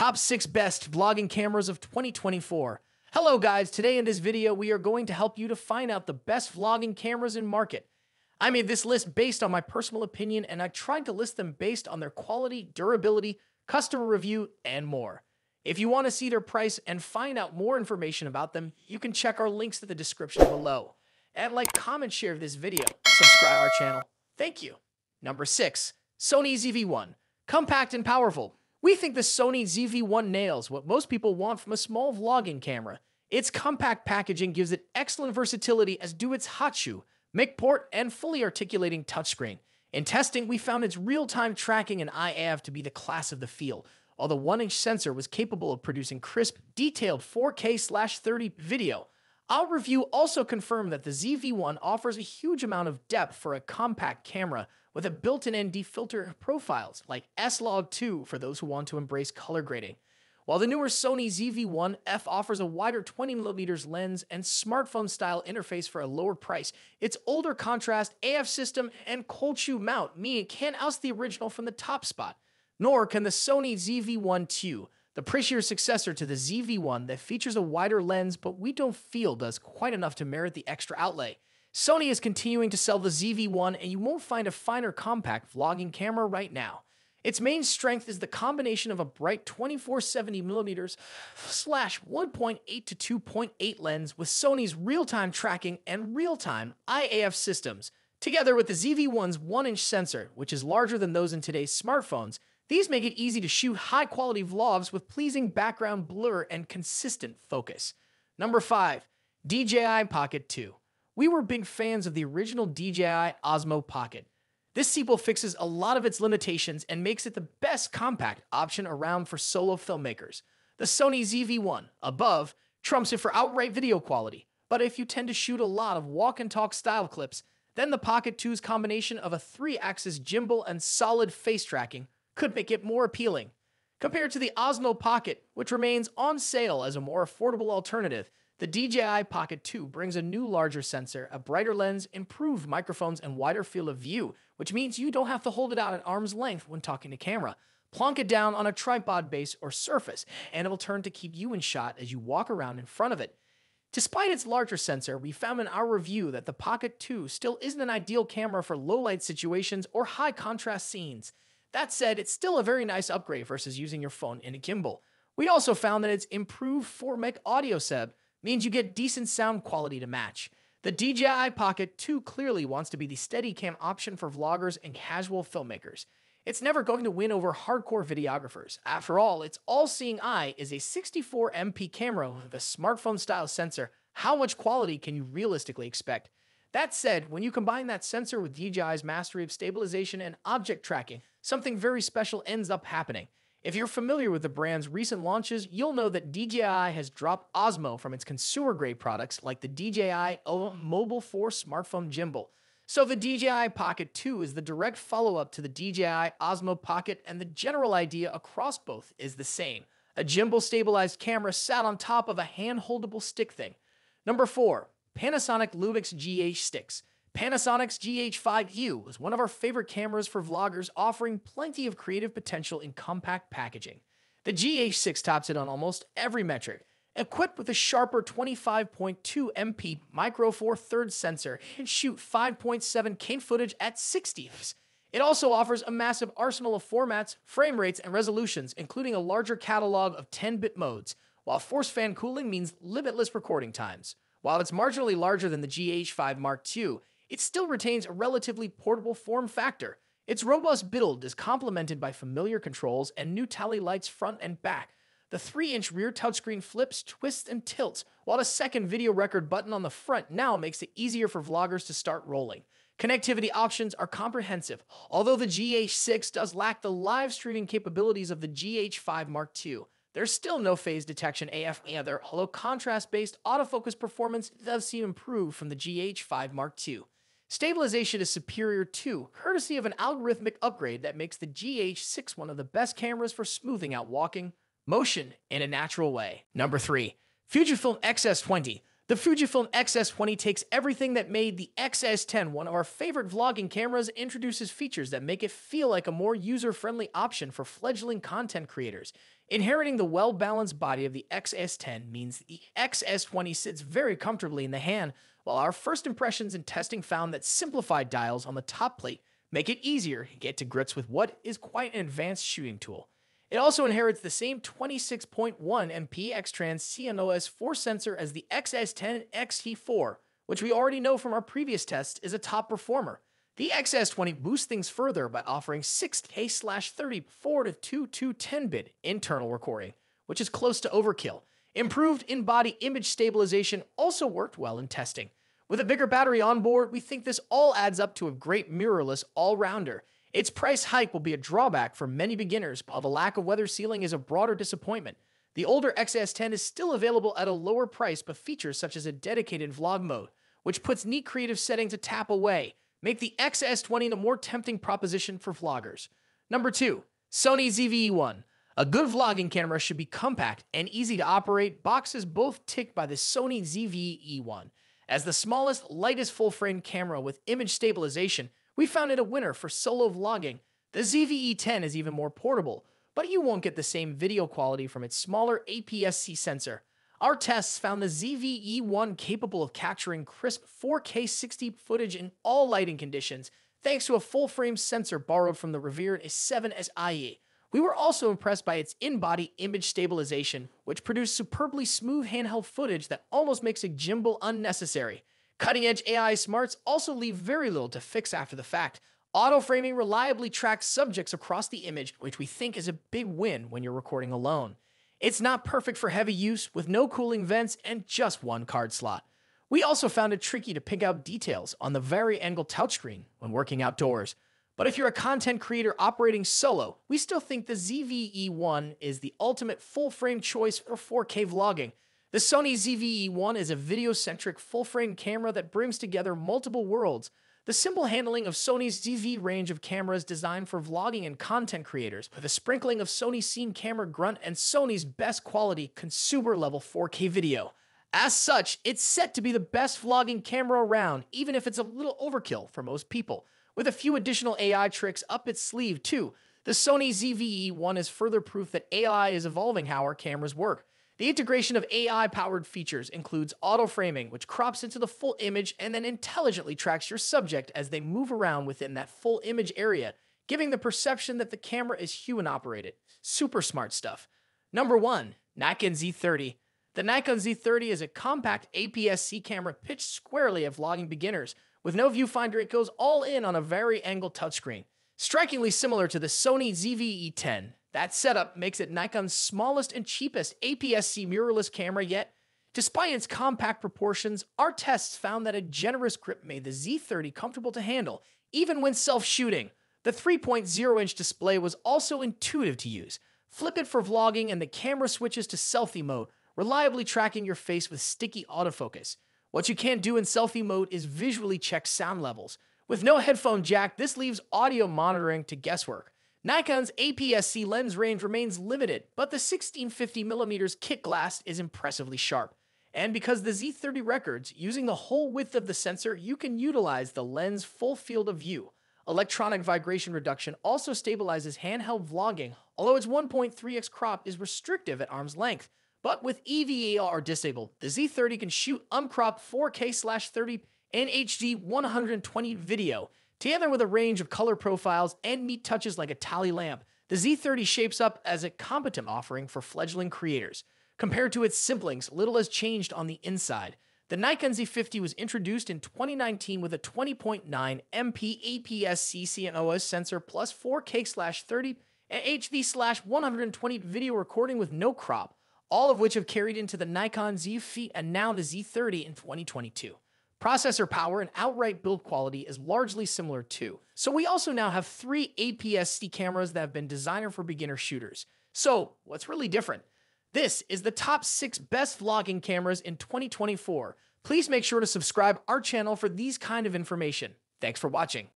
top 6 best vlogging cameras of 2024. Hello guys, today in this video we are going to help you to find out the best vlogging cameras in market. I made this list based on my personal opinion and I tried to list them based on their quality, durability, customer review, and more. If you want to see their price and find out more information about them, you can check our links in the description below. And like, comment, share this video, subscribe our channel. Thank you. Number 6. Sony ZV-1. Compact and powerful. We think the Sony ZV-1 nails what most people want from a small vlogging camera. Its compact packaging gives it excellent versatility as do its hot shoe, mic port, and fully articulating touchscreen. In testing, we found its real-time tracking and IAF to be the class of the field, while the 1-inch sensor was capable of producing crisp, detailed 4K/30 video. Our review also confirmed that the ZV-1 offers a huge amount of depth for a compact camera, with a built-in ND filter profiles like S-Log 2 for those who want to embrace color grading. While the newer Sony ZV-1 F offers a wider 20mm lens and smartphone-style interface for a lower price, its older contrast AF system and cold shoe mount mean it can't oust the original from the top spot. Nor can the Sony ZV-1 II, the pricier successor to the ZV-1 that features a wider lens but we don't feel does quite enough to merit the extra outlay. Sony is continuing to sell the ZV-1 and you won't find a finer compact vlogging camera right now. Its main strength is the combination of a bright 24-70mm slash 1.8 to 2.8 lens with Sony's real-time tracking and real-time IAF systems. Together with the ZV-1's 1-inch sensor, which is larger than those in today's smartphones, these make it easy to shoot high-quality vlogs with pleasing background blur and consistent focus. Number 5. DJI Pocket 2 we were big fans of the original DJI Osmo Pocket. This sequel fixes a lot of its limitations and makes it the best compact option around for solo filmmakers. The Sony ZV-1, above, trumps it for outright video quality, but if you tend to shoot a lot of walk and talk style clips, then the Pocket 2's combination of a 3-axis gimbal and solid face tracking could make it more appealing. Compared to the Osmo Pocket, which remains on sale as a more affordable alternative, the DJI Pocket 2 brings a new larger sensor, a brighter lens, improved microphones, and wider field of view, which means you don't have to hold it out at arm's length when talking to camera. Plonk it down on a tripod base or surface, and it will turn to keep you in shot as you walk around in front of it. Despite its larger sensor, we found in our review that the Pocket 2 still isn't an ideal camera for low light situations or high contrast scenes. That said, it's still a very nice upgrade versus using your phone in a gimbal. We also found that its improved 4-mic audio setup means you get decent sound quality to match. The DJI Pocket 2 clearly wants to be the Steadicam option for vloggers and casual filmmakers. It's never going to win over hardcore videographers. After all, its all-seeing eye is a 64MP camera with a smartphone-style sensor. How much quality can you realistically expect? That said, when you combine that sensor with DJI's mastery of stabilization and object tracking, something very special ends up happening. If you're familiar with the brand's recent launches, you'll know that DJI has dropped Osmo from its consumer grade products like the DJI Mobile 4 smartphone gimbal. So the DJI Pocket 2 is the direct follow up to the DJI Osmo Pocket, and the general idea across both is the same a gimbal stabilized camera sat on top of a hand holdable stick thing. Number 4. Panasonic Lumix GH6. Panasonic's GH5U is one of our favorite cameras for vloggers, offering plenty of creative potential in compact packaging. The GH6 tops it on almost every metric. Equipped with a sharper 25.2 MP Micro Four Thirds sensor and shoot 5.7K footage at 60 It also offers a massive arsenal of formats, frame rates, and resolutions, including a larger catalog of 10-bit modes, while force fan cooling means limitless recording times. While it's marginally larger than the GH5 Mark II, it still retains a relatively portable form factor. Its robust build is complemented by familiar controls and new tally lights front and back. The 3-inch rear touchscreen flips, twists, and tilts, while a second video record button on the front now makes it easier for vloggers to start rolling. Connectivity options are comprehensive, although the GH6 does lack the live streaming capabilities of the GH5 Mark II. There's still no phase detection AF either, although contrast-based autofocus performance does seem improved from the GH5 Mark II. Stabilization is superior too, courtesy of an algorithmic upgrade that makes the GH6 one of the best cameras for smoothing out walking, motion in a natural way. Number 3. Fujifilm X-S20. The Fujifilm X-S20 takes everything that made the X-S10 one of our favorite vlogging cameras introduces features that make it feel like a more user-friendly option for fledgling content creators. Inheriting the well balanced body of the XS10 means the XS20 sits very comfortably in the hand, while our first impressions in testing found that simplified dials on the top plate make it easier to get to grips with what is quite an advanced shooting tool. It also inherits the same 26.1 MP X-Trans CMOS 4 sensor as the XS10 XT4, which we already know from our previous tests is a top performer. The XS20 boosts things further by offering 6K/30 4 to 2 210-bit internal recording, which is close to overkill. Improved in-body image stabilization also worked well in testing. With a bigger battery on board, we think this all adds up to a great mirrorless all-rounder. Its price hike will be a drawback for many beginners, while the lack of weather sealing is a broader disappointment. The older XS10 is still available at a lower price, but features such as a dedicated vlog mode, which puts neat creative settings a tap away, make the XS20 a more tempting proposition for vloggers. Number 2. Sony ZV-E1. A good vlogging camera should be compact and easy to operate, boxes both ticked by the Sony ZV-E1. As the smallest, lightest full-frame camera with image stabilization, we found it a winner for solo vlogging. The ZV-E10 is even more portable, but you won't get the same video quality from its smaller APS-C sensor. Our tests found the ZV-E1 capable of capturing crisp 4K 60 footage in all lighting conditions, thanks to a full-frame sensor borrowed from the revered A7 SIE. We were also impressed by its in-body image stabilization, which produced superbly smooth handheld footage that almost makes a gimbal unnecessary. Cutting-edge AI smarts also leave very little to fix after the fact. Auto-framing reliably tracks subjects across the image, which we think is a big win when you're recording alone. It's not perfect for heavy use, with no cooling vents and just one card slot. We also found it tricky to pick out details on the vari-angle touchscreen when working outdoors. But if you're a content creator operating solo, we still think the ZV-E1 is the ultimate full-frame choice for 4K vlogging. The Sony ZV-E1 is a video-centric full-frame camera that brings together multiple worlds. The simple handling of Sony's ZV range of cameras designed for vlogging and content creators, with a sprinkling of Sony Scene Camera Grunt and Sony's best quality consumer-level 4K video. As such, it's set to be the best vlogging camera around, even if it's a little overkill for most people with a few additional AI tricks up its sleeve, too. The Sony ZV-E1 is further proof that AI is evolving how our cameras work. The integration of AI powered features includes auto framing, which crops into the full image and then intelligently tracks your subject as they move around within that full image area, giving the perception that the camera is human operated. Super smart stuff. Number 1. Nikon Z30. The Nikon Z30 is a compact APS-C camera pitched squarely at vlogging beginners with no viewfinder, it goes all in on a vari-angle touchscreen. Strikingly similar to the Sony ZV-E10, that setup makes it Nikon's smallest and cheapest APS-C mirrorless camera yet. Despite its compact proportions, our tests found that a generous grip made the Z30 comfortable to handle, even when self-shooting. The 3.0-inch display was also intuitive to use. Flip it for vlogging and the camera switches to selfie mode, reliably tracking your face with sticky autofocus. What you can't do in selfie mode is visually check sound levels. With no headphone jack, this leaves audio monitoring to guesswork. Nikon's APS-C lens range remains limited, but the 1650mm kit glass is impressively sharp. And because the Z30 records, using the whole width of the sensor, you can utilize the lens full field of view. Electronic vibration reduction also stabilizes handheld vlogging, although its 1.3x crop is restrictive at arm's length. But with EVAR disabled, the Z30 can shoot uncropped 4K/30 and HD 120 video, together with a range of color profiles and meet touches like a tally lamp. The Z30 shapes up as a competent offering for fledgling creators. Compared to its siblings, little has changed on the inside. The Nikon Z50 was introduced in 2019 with a 20.9 MP APS-C CMOS sensor plus 4K/30 and HD 120 video recording with no crop all of which have carried into the Nikon Z Feet and now the Z30 in 2022. Processor power and outright build quality is largely similar too. So we also now have three APS-C cameras that have been designed for beginner shooters. So what's really different? This is the top six best vlogging cameras in 2024. Please make sure to subscribe our channel for these kind of information. Thanks for watching.